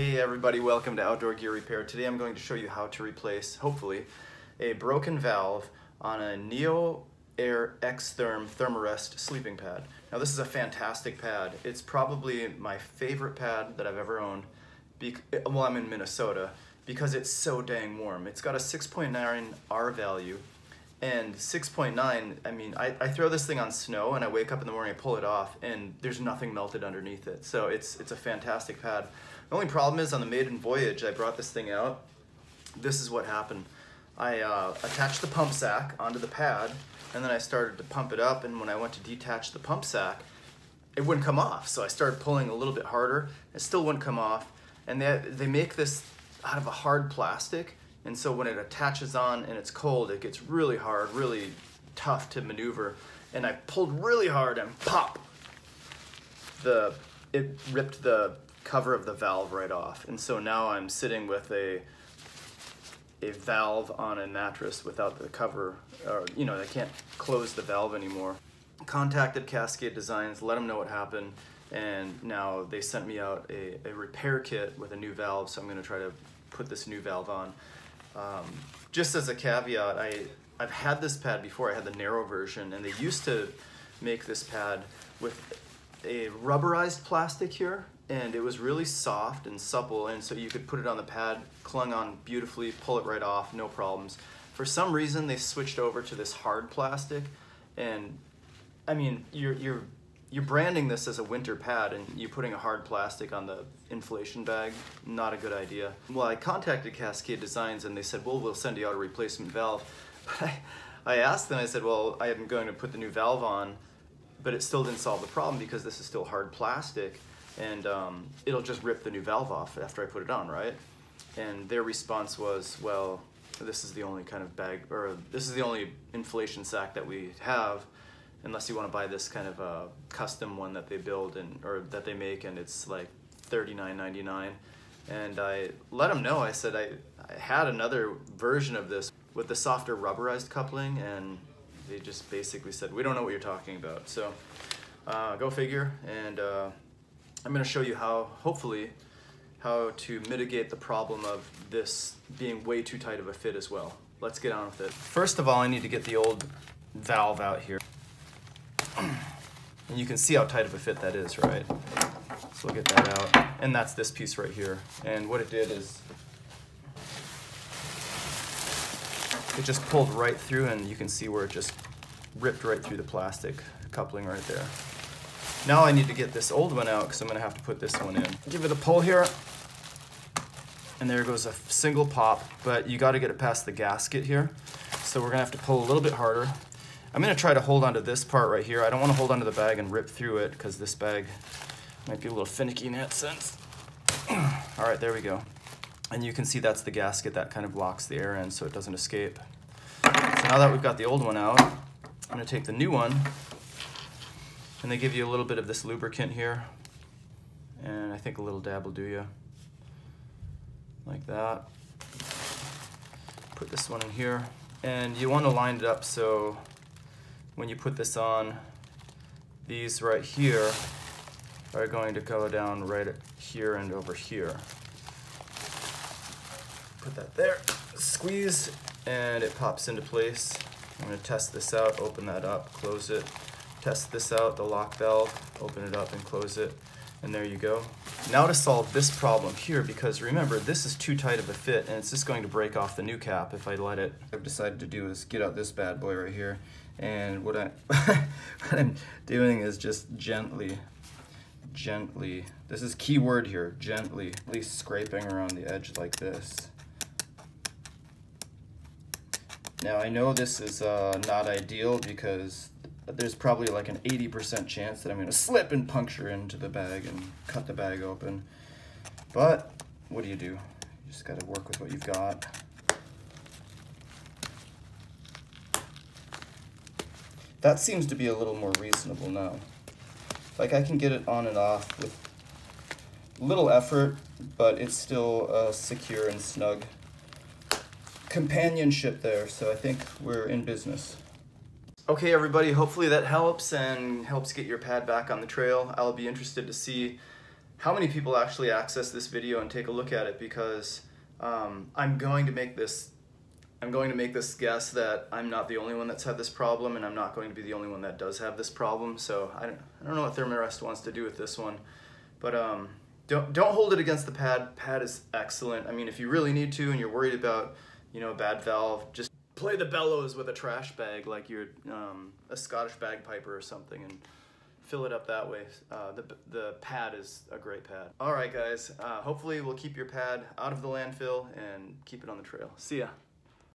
everybody, welcome to Outdoor Gear Repair. Today I'm going to show you how to replace, hopefully, a broken valve on a Neo Air X-Therm Thermarest sleeping pad. Now this is a fantastic pad. It's probably my favorite pad that I've ever owned. Be well, I'm in Minnesota because it's so dang warm. It's got a 6.9 R value and 6.9, I mean, I, I throw this thing on snow and I wake up in the morning, I pull it off, and there's nothing melted underneath it. So it's, it's a fantastic pad. The only problem is on the maiden voyage, I brought this thing out. This is what happened. I uh, attached the pump sack onto the pad, and then I started to pump it up, and when I went to detach the pump sack, it wouldn't come off. So I started pulling a little bit harder. It still wouldn't come off. And they, they make this out of a hard plastic and so when it attaches on and it's cold, it gets really hard, really tough to maneuver. And I pulled really hard and pop, the it ripped the cover of the valve right off. And so now I'm sitting with a a valve on a mattress without the cover, or you know, I can't close the valve anymore. Contacted Cascade Designs, let them know what happened, and now they sent me out a, a repair kit with a new valve, so I'm gonna try to put this new valve on. Um, just as a caveat, I, I've had this pad before, I had the narrow version, and they used to make this pad with a rubberized plastic here, and it was really soft and supple, and so you could put it on the pad, clung on beautifully, pull it right off, no problems. For some reason, they switched over to this hard plastic, and I mean, you're, you're you're branding this as a winter pad and you're putting a hard plastic on the inflation bag, not a good idea. Well, I contacted Cascade Designs and they said, well, we'll send you out a replacement valve. But I, I asked them, I said, well, I am going to put the new valve on, but it still didn't solve the problem because this is still hard plastic and um, it'll just rip the new valve off after I put it on, right? And their response was, well, this is the only kind of bag, or this is the only inflation sack that we have unless you want to buy this kind of a custom one that they build and or that they make and it's like $39.99 and I let them know I said I, I had another version of this with the softer rubberized coupling and they just basically said we don't know what you're talking about so uh, go figure and uh, I'm gonna show you how hopefully how to mitigate the problem of this being way too tight of a fit as well let's get on with it first of all I need to get the old valve out here and you can see how tight of a fit that is, right? So we'll get that out. And that's this piece right here. And what it did is it just pulled right through and you can see where it just ripped right through the plastic coupling right there. Now I need to get this old one out because I'm gonna have to put this one in. Give it a pull here. And there goes a single pop, but you gotta get it past the gasket here. So we're gonna have to pull a little bit harder. I'm gonna try to hold onto this part right here. I don't wanna hold onto the bag and rip through it because this bag might be a little finicky in that sense. All right, there we go. And you can see that's the gasket that kind of locks the air in so it doesn't escape. So now that we've got the old one out, I'm gonna take the new one and they give you a little bit of this lubricant here. And I think a little dab will do you. Like that. Put this one in here. And you wanna line it up so when you put this on, these right here are going to go down right here and over here. Put that there, squeeze, and it pops into place. I'm gonna test this out, open that up, close it. Test this out, the lock valve, open it up and close it, and there you go. Now to solve this problem here, because remember, this is too tight of a fit, and it's just going to break off the new cap if I let it. What I've decided to do is get out this bad boy right here, and what, I, what I'm doing is just gently, gently, this is key word here, gently, at least scraping around the edge like this. Now I know this is uh, not ideal because there's probably like an 80% chance that I'm gonna slip and puncture into the bag and cut the bag open. But what do you do? You just gotta work with what you've got. That seems to be a little more reasonable now. Like I can get it on and off with little effort, but it's still uh, secure and snug. Companionship there, so I think we're in business. Okay everybody, hopefully that helps and helps get your pad back on the trail. I'll be interested to see how many people actually access this video and take a look at it because um, I'm going to make this I'm going to make this guess that I'm not the only one that's had this problem and I'm not going to be the only one that does have this problem. So I don't, I don't know what Thermarest wants to do with this one, but um, don't, don't hold it against the pad. Pad is excellent. I mean, if you really need to and you're worried about, you know, bad valve, just play the bellows with a trash bag like you're um, a Scottish bagpiper or something and fill it up that way. Uh, the, the pad is a great pad. All right, guys. Uh, hopefully we'll keep your pad out of the landfill and keep it on the trail. See ya.